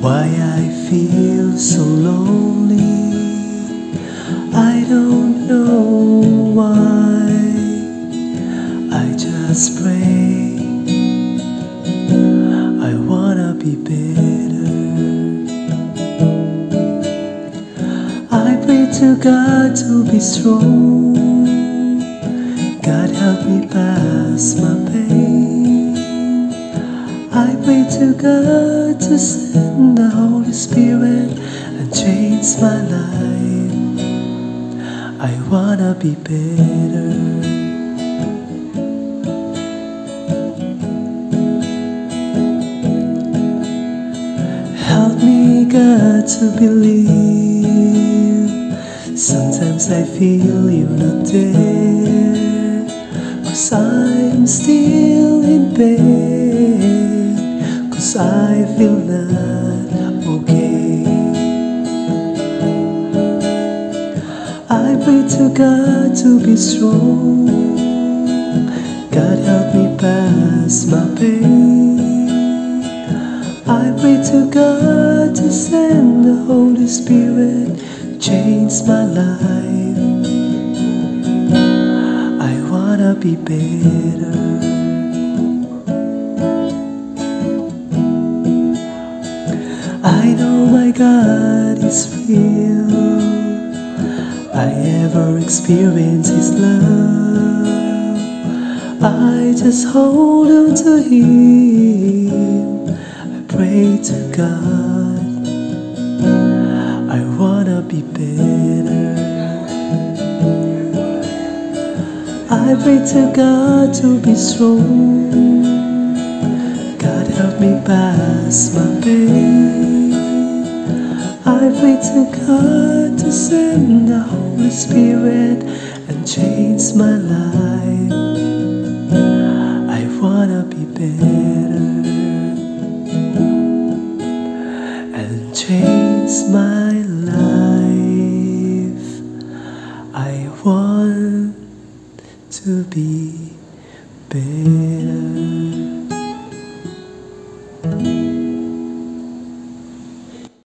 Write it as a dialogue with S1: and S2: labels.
S1: Why I feel so lonely? I don't know why. I just pray. I wanna be better. I pray to God to be strong. God help me pass my pain. I pray to God to send the Holy Spirit and change my life. I wanna be better. Help me, God, to believe. Sometimes I feel you're not there. Cause I'm still in bed. I feel not okay. I pray to God to be strong. God help me pass my pain. I pray to God to send the Holy Spirit, change my life. I wanna be better. God is real. I ever experience His love. I just hold on to Him. I pray to God. I wanna be better. I pray to God to be strong. God help me pass my pain. I pray to God to send the Holy Spirit and change my life. I wanna be better and change my life. I want to be better.